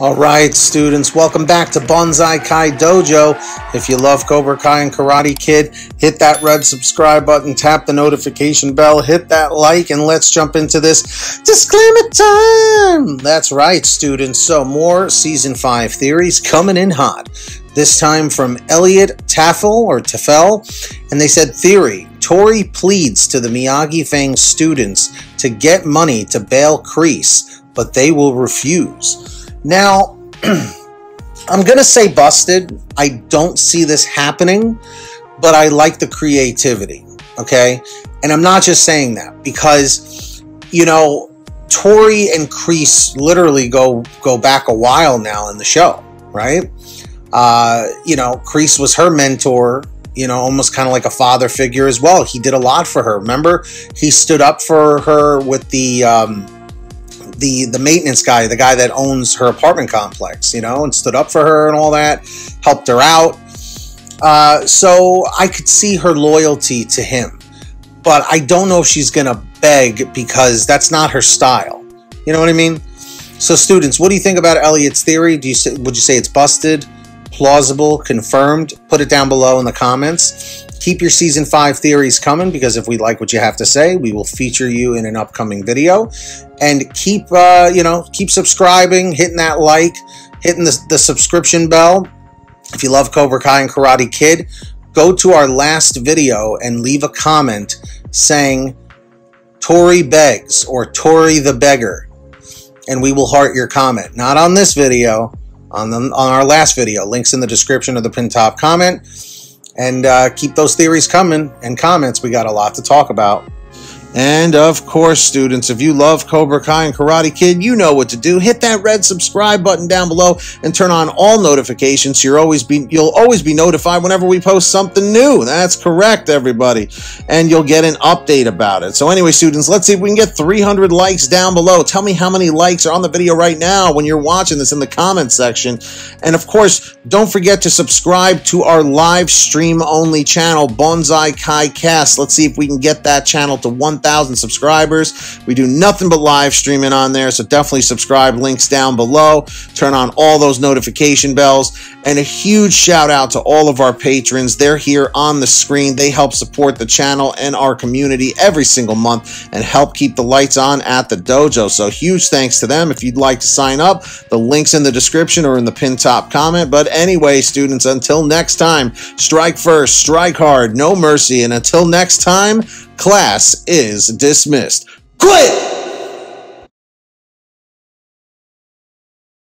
All right, students, welcome back to Bonsai Kai Dojo. If you love Cobra Kai and Karate Kid, hit that red subscribe button, tap the notification bell, hit that like, and let's jump into this disclaimer time. That's right, students. So, more season 5 theories coming in hot. This time from Elliot Taffel or Tafel, and they said theory Tory pleads to the Miyagi Fang students to get money to bail Kreese, but they will refuse. Now, I'm going to say busted. I don't see this happening, but I like the creativity. Okay. And I'm not just saying that because, you know, Tory and Kreese literally go go back a while now in the show, right? Uh, you know, Kreese was her mentor, you know, almost kind of like a father figure as well. He did a lot for her. Remember, he stood up for her with the um, the the maintenance guy, the guy that owns her apartment complex, you know, and stood up for her and all that, helped her out. Uh, so I could see her loyalty to him, but I don't know if she's gonna beg because that's not her style. You know what I mean? So, students, what do you think about Elliot's theory? Do you say, would you say it's busted, plausible, confirmed? Put it down below in the comments. Keep your season five theories coming because if we like what you have to say, we will feature you in an upcoming video. And keep, uh, you know, keep subscribing, hitting that like, hitting the, the subscription bell. If you love Cobra Kai and Karate Kid, go to our last video and leave a comment saying Tory begs or Tory the beggar, and we will heart your comment. Not on this video, on the, on our last video. Links in the description of the pin top comment. And uh, keep those theories coming and comments. We got a lot to talk about. And of course, students, if you love Cobra Kai and Karate Kid, you know what to do. Hit that red subscribe button down below and turn on all notifications. So you're always be you'll always be notified whenever we post something new. That's correct, everybody. And you'll get an update about it. So anyway, students, let's see if we can get 300 likes down below. Tell me how many likes are on the video right now when you're watching this in the comment section. And of course, don't forget to subscribe to our live stream only channel, Bonsai Kai Kast. Let's see if we can get that channel to 1 1,000 subscribers. We do nothing but live streaming on there, so definitely subscribe. Links down below. Turn on all those notification bells. And a huge shout out to all of our patrons. They're here on the screen. They help support the channel and our community every single month and help keep the lights on at the dojo. So huge thanks to them. If you'd like to sign up, the link's in the description or in the pin top comment. But anyway, students, until next time, strike first, strike hard, no mercy. And until next time, Class is dismissed. Quit!